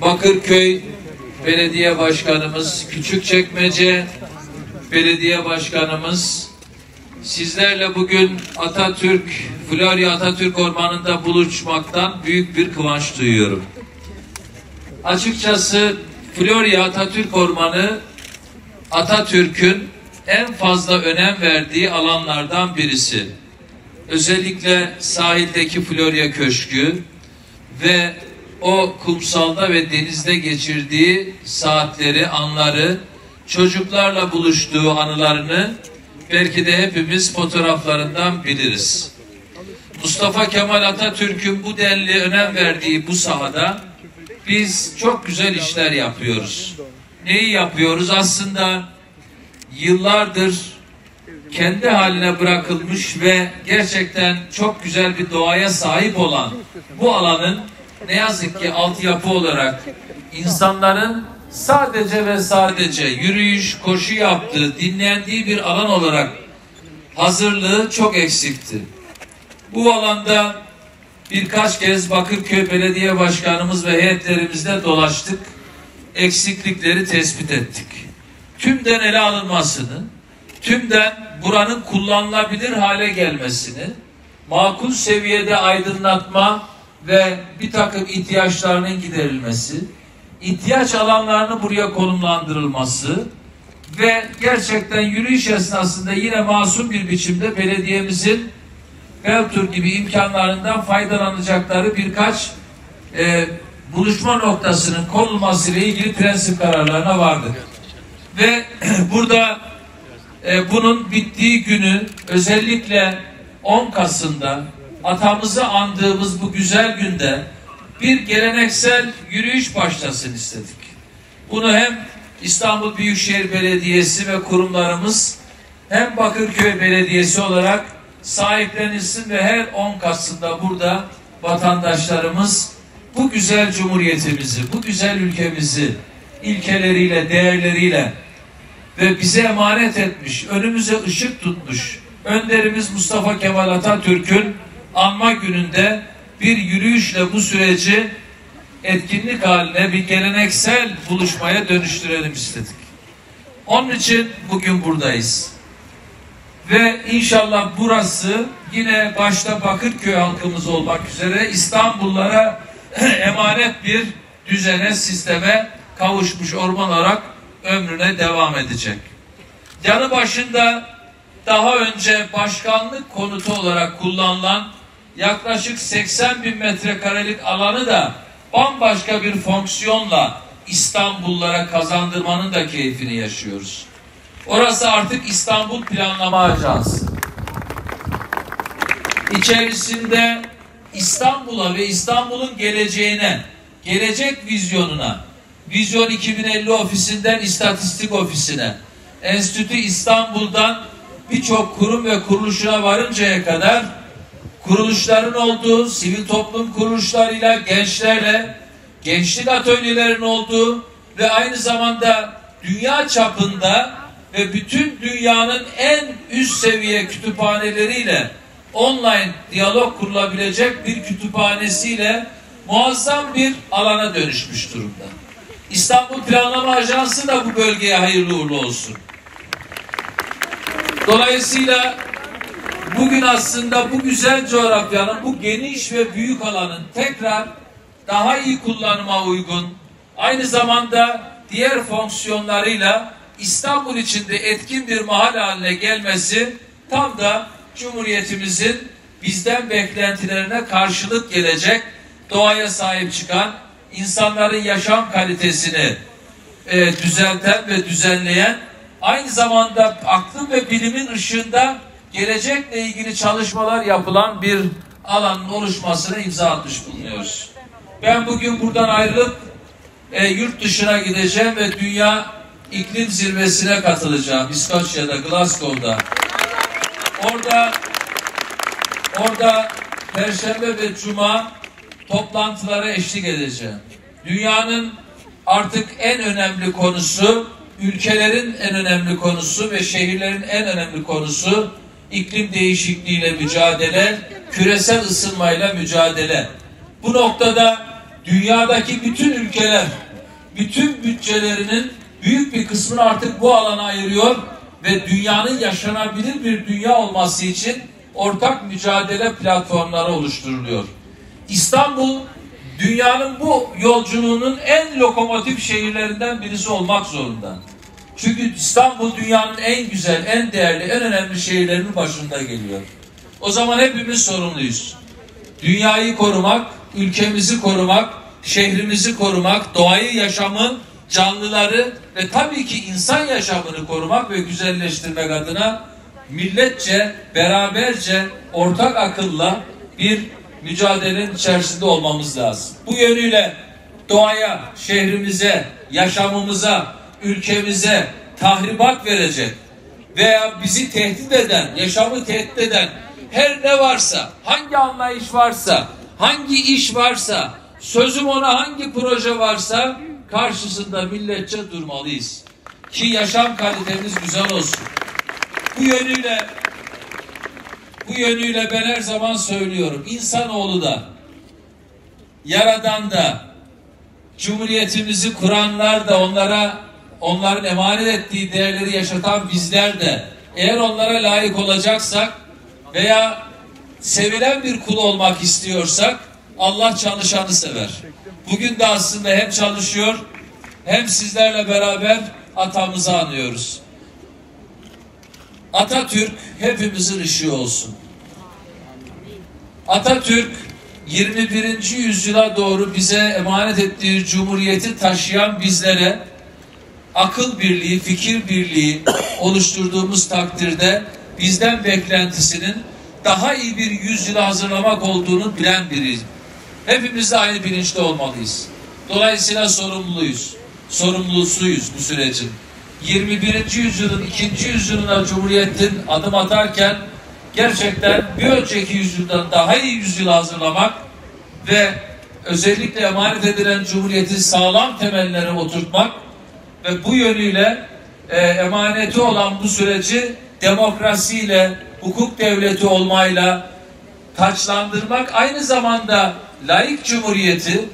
Bakırköy Belediye Başkanımız, Küçükçekmece Belediye Başkanımız sizlerle bugün Atatürk, Florya Atatürk Ormanı'nda buluşmaktan büyük bir kıvanç duyuyorum. Açıkçası Florya Atatürk Ormanı Atatürk'ün en fazla önem verdiği alanlardan birisi. Özellikle sahildeki Florya Köşkü ve o kumsalda ve denizde geçirdiği saatleri, anları, çocuklarla buluştuğu anılarını belki de hepimiz fotoğraflarından biliriz. Mustafa Kemal Atatürk'ün bu denli önem verdiği bu sahada biz çok güzel işler yapıyoruz. Neyi yapıyoruz? Aslında yıllardır kendi haline bırakılmış ve gerçekten çok güzel bir doğaya sahip olan bu alanın ne yazık ki altyapı olarak insanların sadece ve sadece yürüyüş, koşu yaptığı, dinlendiği bir alan olarak hazırlığı çok eksikti. Bu alanda birkaç kez Bakırköy Belediye Başkanımız ve heyetlerimizle dolaştık. Eksiklikleri tespit ettik. Tümden ele alınmasını, tümden buranın kullanılabilir hale gelmesini, makul seviyede aydınlatma ve bir takım ihtiyaçlarının giderilmesi, ihtiyaç alanlarının buraya konumlandırılması ve gerçekten yürüyüş esnasında yine masum bir biçimde belediyemizin Beltur gibi imkanlarından faydalanacakları birkaç e, buluşma noktasının konulması ile ilgili prensip kararlarına vardık. Ve burada e, bunun bittiği günü özellikle 10 Kasım'da atamızı andığımız bu güzel günde bir geleneksel yürüyüş başlasın istedik. Bunu hem İstanbul Büyükşehir Belediyesi ve kurumlarımız hem Bakırköy Belediyesi olarak sahiplenilsin ve her 10 Kasım'da burada vatandaşlarımız bu güzel cumhuriyetimizi, bu güzel ülkemizi ilkeleriyle, değerleriyle ve bize emanet etmiş, önümüze ışık tutmuş önderimiz Mustafa Kemal Atatürk'ün anma gününde bir yürüyüşle bu süreci etkinlik haline bir geleneksel buluşmaya dönüştürelim istedik. Onun için bugün buradayız. Ve inşallah burası yine başta Bakırköy halkımız olmak üzere İstanbullara emanet bir düzene, sisteme kavuşmuş orman olarak ömrüne devam edecek. Yanı başında daha önce başkanlık konutu olarak kullanılan yaklaşık 80 bin metrekarelik alanı da bambaşka bir fonksiyonla İstanbullara kazandırmanın da keyfini yaşıyoruz. Orası artık İstanbul Planlama Ajansı. İçerisinde İstanbul'a ve İstanbul'un geleceğine, gelecek vizyonuna, Vizyon 2050 ofisinden istatistik ofisine, Enstitü İstanbul'dan birçok kurum ve kuruluşuna varıncaya kadar kuruluşların olduğu, sivil toplum kuruluşlarıyla, gençlerle, gençlik atölyelerinin olduğu ve aynı zamanda dünya çapında ve bütün dünyanın en üst seviye kütüphaneleriyle online diyalog kurulabilecek bir kütüphanesiyle muazzam bir alana dönüşmüş durumda. İstanbul Planlama Ajansı da bu bölgeye hayırlı uğurlu olsun. Dolayısıyla bugün aslında bu güzel coğrafyanın, bu geniş ve büyük alanın tekrar daha iyi kullanıma uygun, aynı zamanda diğer fonksiyonlarıyla İstanbul içinde etkin bir mahal haline gelmesi tam da Cumhuriyetimizin bizden beklentilerine karşılık gelecek, doğaya sahip çıkan, insanların yaşam kalitesini e, düzelten ve düzenleyen, aynı zamanda aklın ve bilimin ışığında gelecekle ilgili çalışmalar yapılan bir alanın oluşmasına imza atmış bulunuyoruz. Ben bugün buradan ayrılıp e, yurt dışına gideceğim ve dünya iklim zirvesine katılacağım. İskoçya'da, Glasgow'da. Orada orada Perşembe ve Cuma toplantılara eşlik edeceğim. Dünyanın artık en önemli konusu, ülkelerin en önemli konusu ve şehirlerin en önemli konusu iklim değişikliğiyle mücadele, küresel ısınmayla mücadele. Bu noktada dünyadaki bütün ülkeler bütün bütçelerinin büyük bir kısmını artık bu alana ayırıyor ve dünyanın yaşanabilir bir dünya olması için ortak mücadele platformları oluşturuluyor. İstanbul dünyanın bu yolculuğunun en lokomotif şehirlerinden birisi olmak zorunda. Çünkü İstanbul dünyanın en güzel, en değerli, en önemli şehirlerinin başında geliyor. O zaman hepimiz sorumluyuz. Dünyayı korumak, ülkemizi korumak, şehrimizi korumak, doğayı, yaşamı, canlıları ve tabii ki insan yaşamını korumak ve güzelleştirmek adına milletçe, beraberce, ortak akılla bir mücadelenin içerisinde olmamız lazım. Bu yönüyle doğaya, şehrimize, yaşamımıza, ülkemize tahribat verecek veya bizi tehdit eden, yaşamı tehdit eden her ne varsa, hangi anlayış varsa, hangi iş varsa, sözüm ona hangi proje varsa karşısında milletçe durmalıyız. Ki yaşam kalitemiz güzel olsun. Bu yönüyle bu yönüyle ben her zaman söylüyorum. İnsanoğlu da Yaradan da Cumhuriyetimizi kuranlar da onlara onların emanet ettiği değerleri yaşatan bizler de eğer onlara layık olacaksak veya sevilen bir kul olmak istiyorsak Allah çalışanı sever. Bugün de aslında hem çalışıyor hem sizlerle beraber atamızı anıyoruz. Atatürk hepimizin ışığı olsun. Atatürk 21. yüzyıla doğru bize emanet ettiği cumhuriyeti taşıyan bizlere akıl birliği, fikir birliği oluşturduğumuz takdirde bizden beklentisinin daha iyi bir yüzyılı hazırlamak olduğunu bilen biriyiz. Hepimiz de aynı bilinçte olmalıyız. Dolayısıyla sorumluyuz. Sorumlusuyuz bu sürecin. 21. yüzyılın ikinci yüzyılına Cumhuriyet'in adım atarken gerçekten bir önceki yüzyıldan daha iyi yüzyıl hazırlamak ve özellikle emanet edilen Cumhuriyet'in sağlam temellere oturtmak ve bu yönüyle e, emaneti olan bu süreci demokrasiyle, hukuk devleti olmayla taçlandırmak aynı zamanda layık cumhuriyeti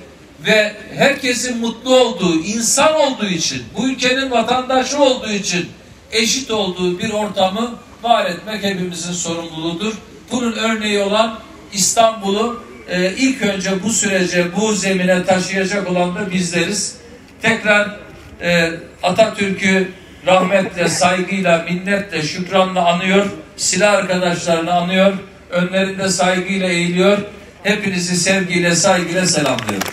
ve herkesin mutlu olduğu, insan olduğu için, bu ülkenin vatandaşı olduğu için eşit olduğu bir ortamı var etmek hepimizin sorumluluğudur. Bunun örneği olan İstanbul'u e, ilk önce bu sürece, bu zemine taşıyacak olan da bizleriz. Tekrar e, Atatürk'ü rahmetle, saygıyla, minnetle, şükranla anıyor. Silah arkadaşlarını anıyor. Önlerinde saygıyla eğiliyor. Hepinizi sevgiyle, saygıyla selamlıyorum.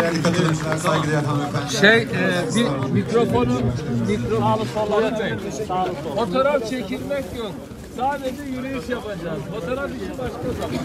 Değerli katılımcılar, saygıdeğer hanımefendi. Şey, e, bir mikrofonu, mikrofonu Fotoğraf çekilmek yok. Sadece yürüyüş yapacağız. Fotoğraf işi başka zaman.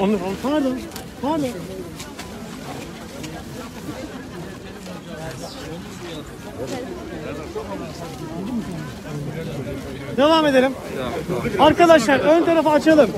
Onu pardon. Pardon. Devam edelim. Arkadaşlar ön tarafı açalım.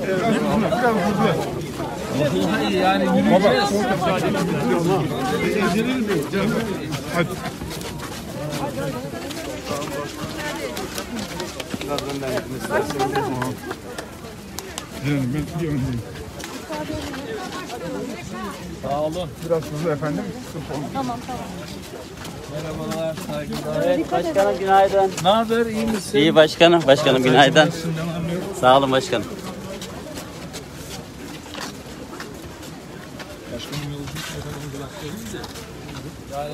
Evet başkanım günaydın. Ne haber, iyi misin? İyi başkanım. Başkanım günaydın. Sağ olun başkanım. Yani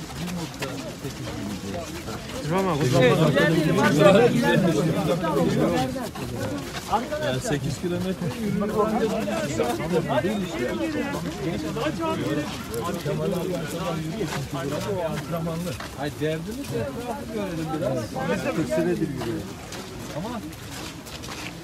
Tamam abi. Ya 8 kilometre yürümek Ama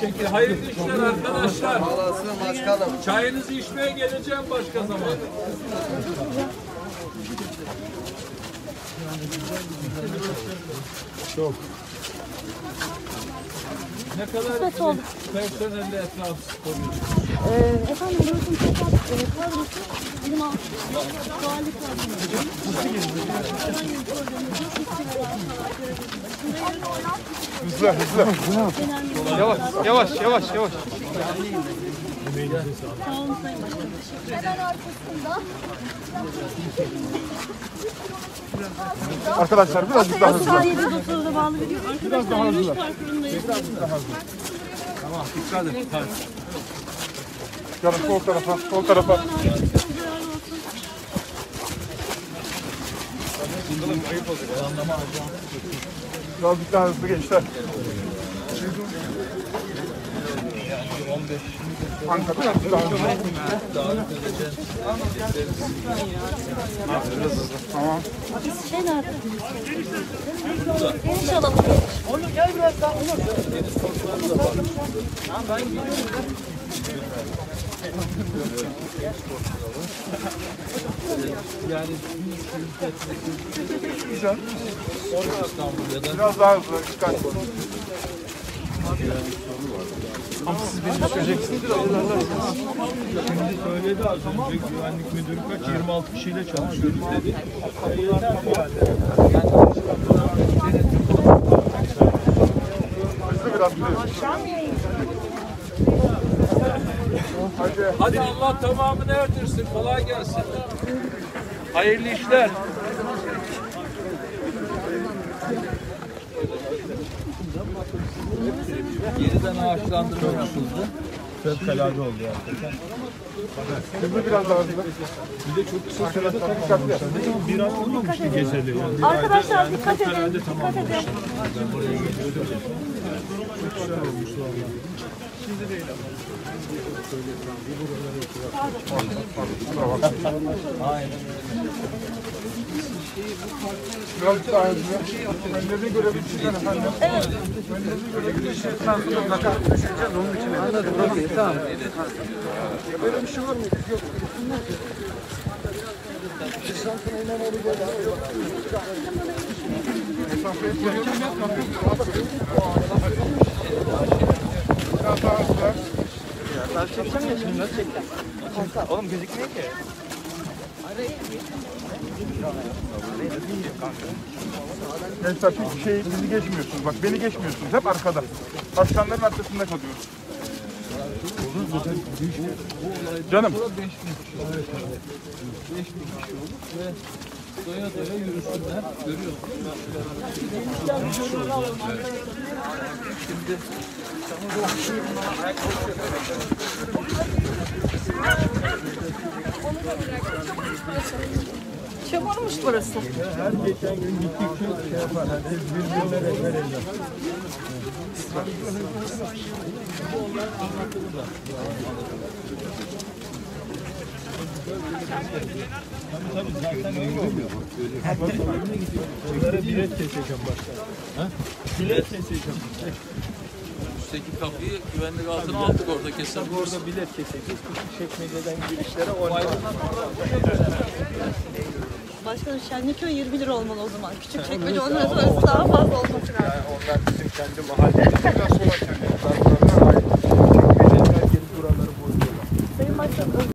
Şekil. Hayırlı işler arkadaşlar. Çayınızı içmeye geleceğim başka zaman. Ne kadar Kısmet oldu. personelle etrafı koruyor. Ee, efendim burasının toplam e, kadrosu bizim alt- doğallık kadrosu. Hızlı, hızlı. Yavaş, Yavaş yavaş yavaş. Sağ olun Sayın Başkanım. Teşekkür ederim. Arkadaşlar birazcık daha hızlı. Doktora bağlı veriyor. Arkadaşlar yürüyüş parkurundayız. Canım sol tarafa, sol tarafa. Birazcık daha hızlı gençler. Kanka birazcık daha hızlı. Tamam. Şey nerede? Geniş alalım. Güzel. Biraz daha hızlı. Dikkat. Söyledi az önce güvenlik müdürü kaç 26 kişiyle çalışıyoruz dedi. Hızlı biraz hızlı. Hadi Allah tamamını erdirsin. Kolay gelsin. Hayırlı işler. Yeniden ağaçlandırma yapıldı. Fevkalade oldu hakikaten. Hızlı biraz daha hızlı. Bir de çok kısa sürede tamamlamışlar. Bir ay olmamıştı bir Arkadaşlar dikkat edin. Dikkat edin. Önlerini görebilirsiniz efendim. Evet. Önlerini görebilirsiniz. Sen sonra zaten düşüneceğiz onun için. Anladım. Okey tamam. Böyle bir şey var mı? Yok. Biraz daha hızlı. Gençler hiçbir şey bizi geçmiyorsunuz. Bak beni geçmiyorsunuz. Hep arkada. Başkanların arkasında kalıyoruz. Canım. Doya doya yürüsünler. Görüyorsunuz. Çamurmuş burası. Her geçen gün gittikçe şey yapar. Herkes birbirine rehber eder. Tabii tabii zaten öyle oluyor. Onlara bilet keseceğim başkan. Ha? Bilet keseceğim. Üstteki kapıyı güvenlik altına aldık orada kesin. Orada bilet keseceğiz. Küçük çekmeceden girişlere orada. Başkanım Şenliköy 20 lira olmalı o zaman. Küçük çekmece ondan sonrası daha fazla olması lazım. Onlar bizim kendi mahallemiz. Biraz sola